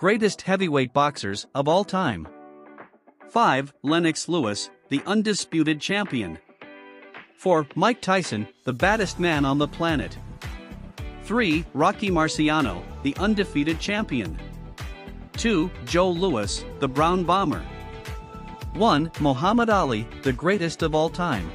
greatest heavyweight boxers of all time. 5. Lennox Lewis, the undisputed champion. 4. Mike Tyson, the baddest man on the planet. 3. Rocky Marciano, the undefeated champion. 2. Joe Louis, the Brown Bomber. 1. Muhammad Ali, the greatest of all time.